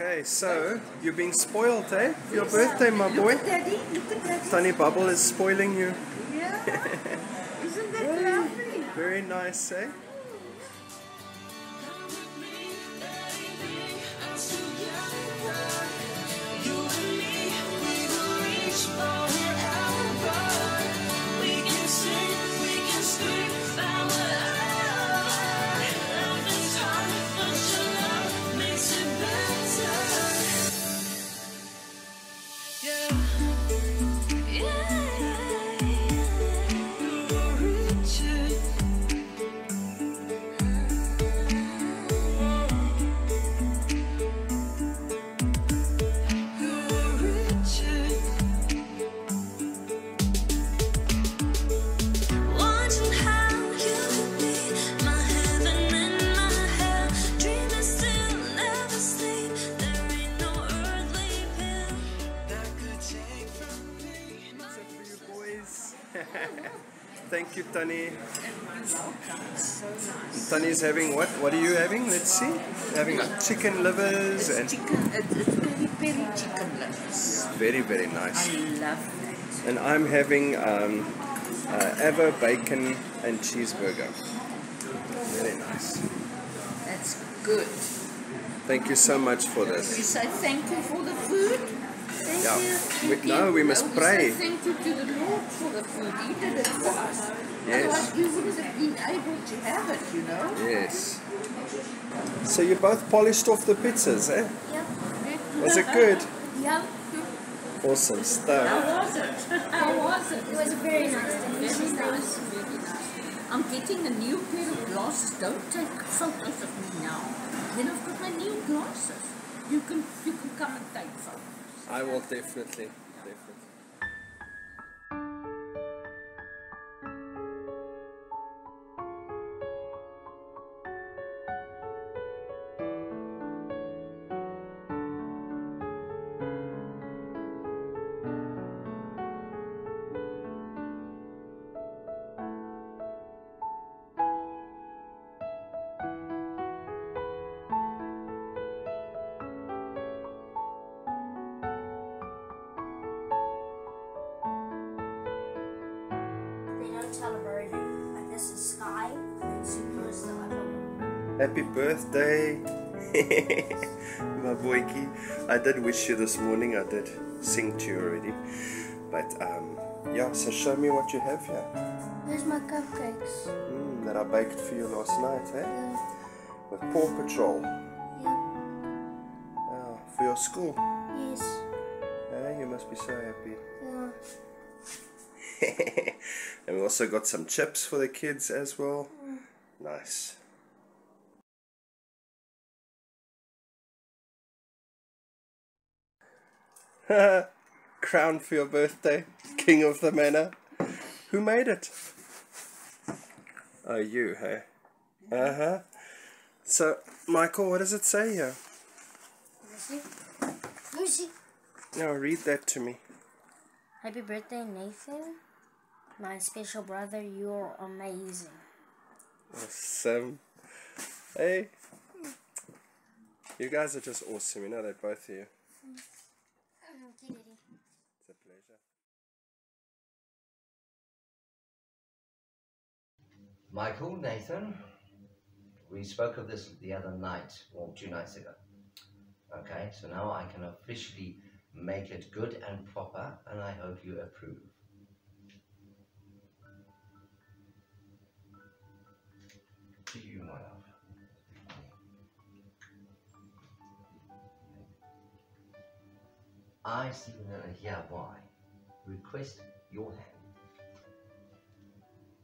Okay, so you're being spoiled, eh? Your birthday, my boy. Daddy, look at that. Sunny Bubble is spoiling you. Yeah. Isn't that lovely? Very nice, eh? Thank you, Tani. Tani's having what? What are you having? Let's see. Having chicken livers and Chicken, it's, it's peri peri chicken livers. very, very nice. I love that. And I'm having um, uh, Ava bacon and cheeseburger. Very nice. That's good. Thank you so much for You this. say thank you for the food. Thank Yeah. We- no, we must No, pray. say thank you to the Lord for the food. He did it for us. Yes. Otherwise, you wouldn't have been able to have it, you know. Yes. So you both polished off the pizzas, eh? Was it good? Yep. Awesome stuff. How was it? How was it? It was very nice. Very nice, very nice. I'm getting a new pair of glasses. Don't take photos of me now. Then I've got my new glasses. You can you can come and take photos. I will definitely, definitely. They don't tell. Like this is sky, and super is the other Happy birthday, my boyki. I did wish you this morning. I did sing to you already, but um, yeah. So show me what you have here. There's my cupcakes. Mm, that I baked for you last night, eh? Yeah. With Paw Patrol. Yep. Oh, for your school. Yes. Eh? You must be so happy. Yeah. and we also got some chips for the kids as well. Nice. Crown for your birthday, King of the Manor. Who made it? Oh, you, hey? Uh huh. So, Michael, what does it say here? Lucy. Lucy. Now, read that to me. Happy birthday, Nathan. My special brother, you're amazing. Awesome. Hey. You guys are just awesome, you know that, both of you. It's a pleasure. Michael, Nathan, we spoke of this the other night, or two nights ago. Okay, so now I can officially make it good and proper, and I hope you approve. I, see Stephen Yahweh, request your hand.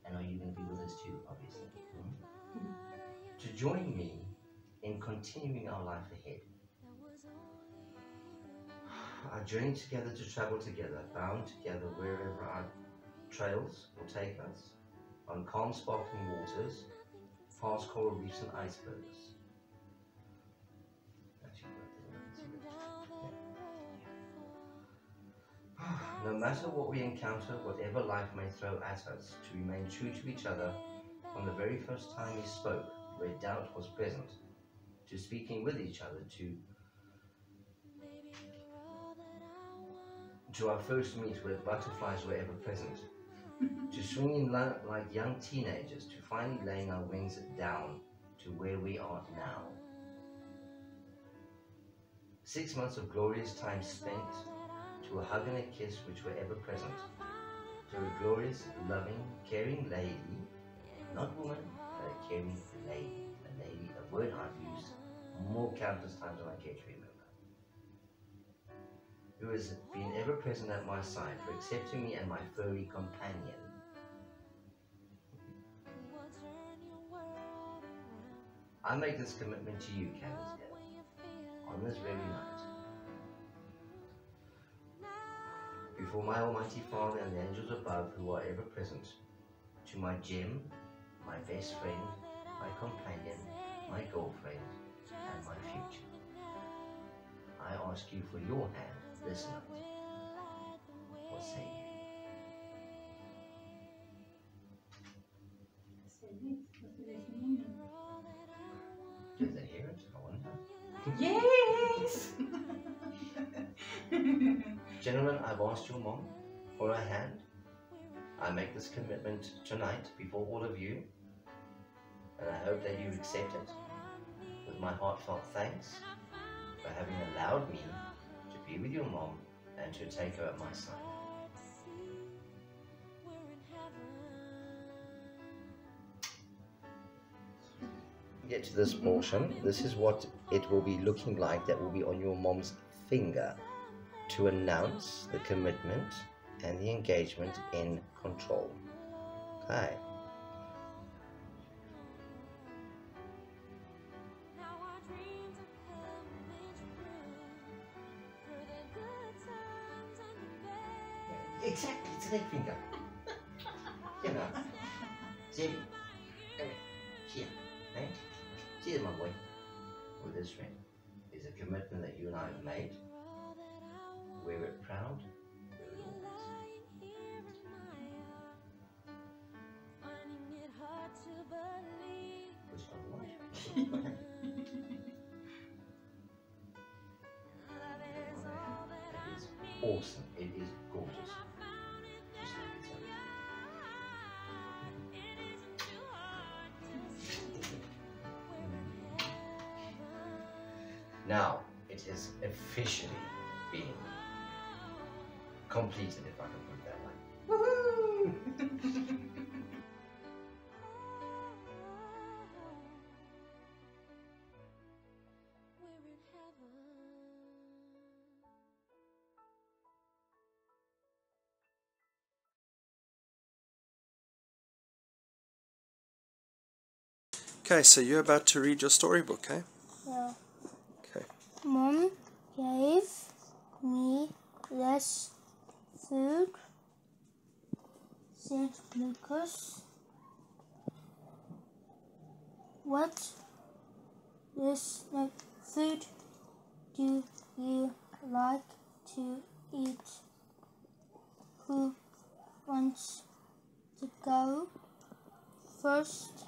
And are you going to be with us too, obviously? hmm? To join me in continuing our life ahead. Our journey together to travel together, bound together wherever our trails will take us, on calm sparkling waters, past coral reefs and icebergs. No matter what we encounter, whatever life may throw at us, to remain true to each other from the very first time we spoke, where doubt was present, to speaking with each other, to to our first meet where butterflies were ever present, to swinging like young teenagers, to finally laying our wings down to where we are now. Six months of glorious time spent, to a hug and a kiss which were ever present, to a glorious, loving, caring lady, not woman, but a caring lady, a lady, a word I've used more countless times than I care to remember who has been ever present at my side for accepting me and my furry companion. I make this commitment to you, Candace on this very night. Before my Almighty Father and the angels above who are ever present, to my gem, my best friend, my companion, my girlfriend, and my future. I ask you for your hand this night. Gentlemen, I've asked your mom for a hand. I make this commitment tonight before all of you, and I hope that you accept it with my heartfelt thanks for having allowed me to be with your mom and to take her at my side. Get to this portion. This is what it will be looking like that will be on your mom's finger to announce the commitment and the engagement in control. Okay. Exactly, it's a finger. you know. See? Here. Here. Right? See my boy. With this ring is a commitment that you and I have made. Wear it proud. Wear it always. Which one? It is awesome. It is gorgeous. Just like it's Now it is officially being completed, if I can put it that way. Okay, so you're about to read your storybook, eh? Yeah. Okay. Mom gave me less food, said Lucas. What this food do you like to eat? Who wants to go first?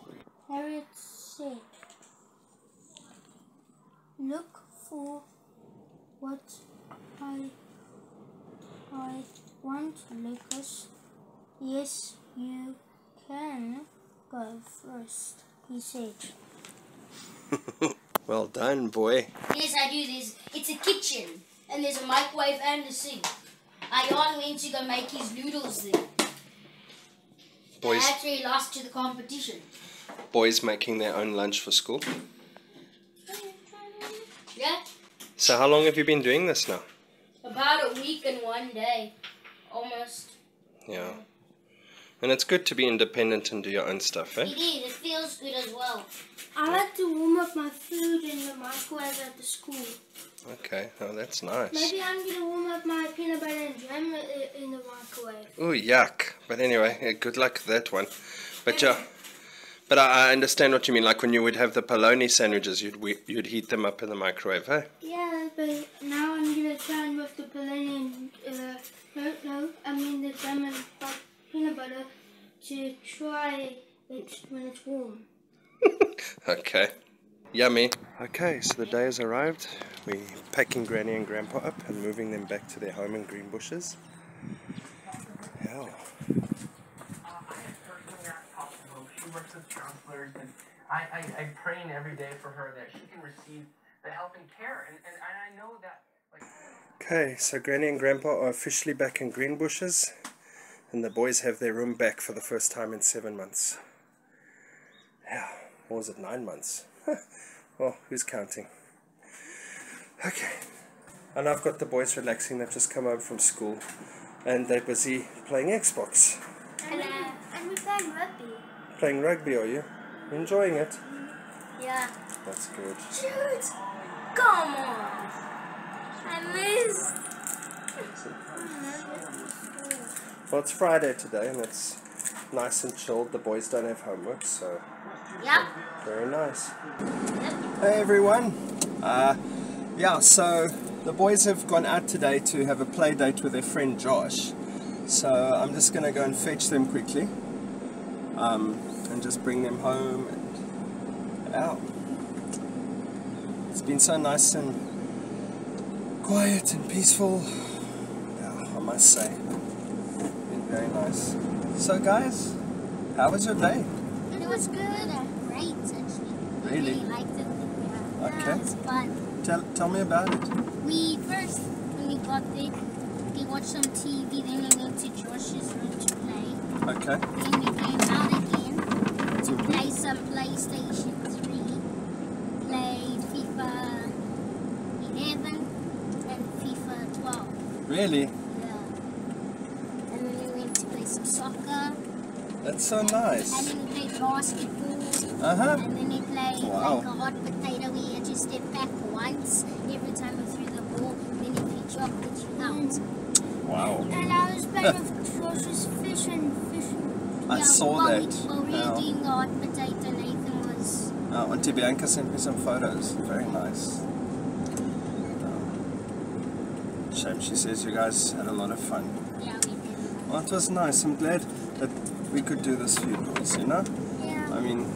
Harriet said. Look for what I I want, Lucas. Yes, you can go first, he said. Well done, boy. Yes, I do. There's, it's a kitchen, and there's a microwave and a sink. Ayan went to go make his noodles there. Boys, And after he lost to the competition. boys making their own lunch for school. Yeah? So how long have you been doing this now? About a week and one day. Almost. Yeah. And it's good to be independent and do your own stuff, eh? It is. It feels good as well. I like to warm up my food in the microwave at the school. Okay, oh, that's nice. Maybe I'm gonna warm up my peanut butter and jam in the microwave. Oh, yuck. But anyway, good luck with that one. But yeah, but I, I understand what you mean. Like when you would have the polony sandwiches, you'd we- you'd heat them up in the microwave, eh? Yeah, but now I'm gonna try and with the polony and uh, no, no, I mean the jam and peanut butter to try it when it's warm. Okay. Yummy. Okay, so the day has arrived. We're packing Granny and Grandpa up and moving them back to their home in Greenbushes. Yeah. Uh, I personally asked Possible. She works with counselors, and I, I, I'm praying every day for her that she can receive the help and care. And, and, and I know that, like, Okay, so Granny and Grandpa are officially back in Greenbushes, and the boys have their room back for the first time in seven months. Yeah, what was it, nine months? well, who's counting? Okay, and I've got the boys relaxing. They've just come home from school, and they're busy playing Xbox. And, uh, and we're playing rugby. Playing rugby, are you? Enjoying it? Yeah. That's good. Shoot! Come on! I missed. Well, it's Friday today, and it's nice and chilled. The boys don't have homework, so Yep. Very nice. Hey everyone. Uh, yeah, so the boys have gone out today to have a play date with their friend Josh. So I'm just going to go and fetch them quickly um, and just bring them home. And, out. It's been so nice and quiet and peaceful. Yeah, I must say. Been very nice. So guys, how was your day? It was good. Great, actually. I Really? really liked it. Yeah. Okay. Yeah, it was fun. Tell, tell me about it. We first, when we got there, we watched some TV, then we went to Josh's room to play. Okay. Then we came out again to Mhm. play some PlayStation 3. Played FIFA 11 and FIFA 12. Really? Yeah. And then we went to play some soccer. That's so And nice. then we played basketball. Uh huh. And then we played Wow. like a hot potato where you just step back once every time you threw the ball. Then if you drop it, you out. Wow. And I was playing with George's fish and fish. I Yeah, saw while that. We, while we Yeah. were doing the hot potato, Nathan was. Uh, Auntie Bianca sent me some photos. Very nice. Shame she says you guys had a lot of fun. Yeah, we did. Well, it was nice. I'm glad that we could do this for you boys, you know? Yeah. I mean,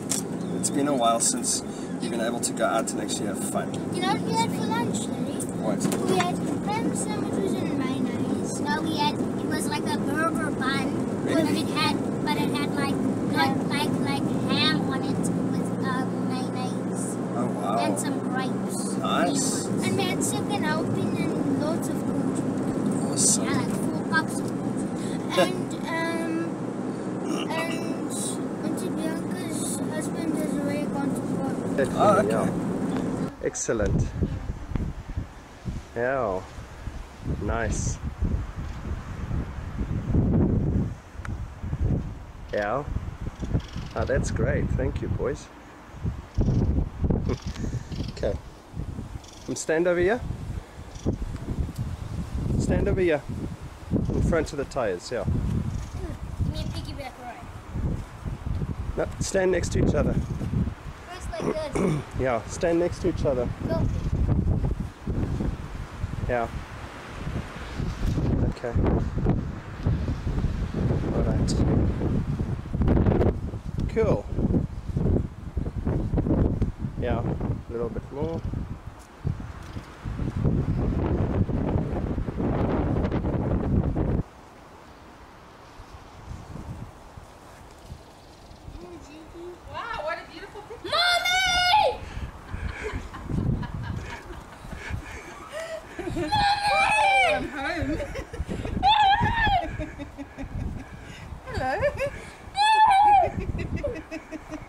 it's been a while since you've been able to go out and actually have fun. You know what we had for lunch today? What? We had ham sandwiches and mayonnaise. No, we had. It was like a burger bun, but Really? it had, but it had like, like, like, like ham on it with uh, mayonnaise Oh, wow. and some grapes. Nice. green ones. And we had second helping and loads of food. Awesome. Yeah, like four cups of And um and Auntie Bianca's husband has already gone to work. Oh, okay. Excellent. Yeah. Nice. Yeah. Oh, that's great. Thank you, boys. okay. I'm stand over here. Stand over here. In front of the tires, yeah. Give me a piggyback ride. No, stand next to each other. Yeah, stand next to each other. Go. Yeah. Okay. Alright. Cool. Yeah, a little bit more. no.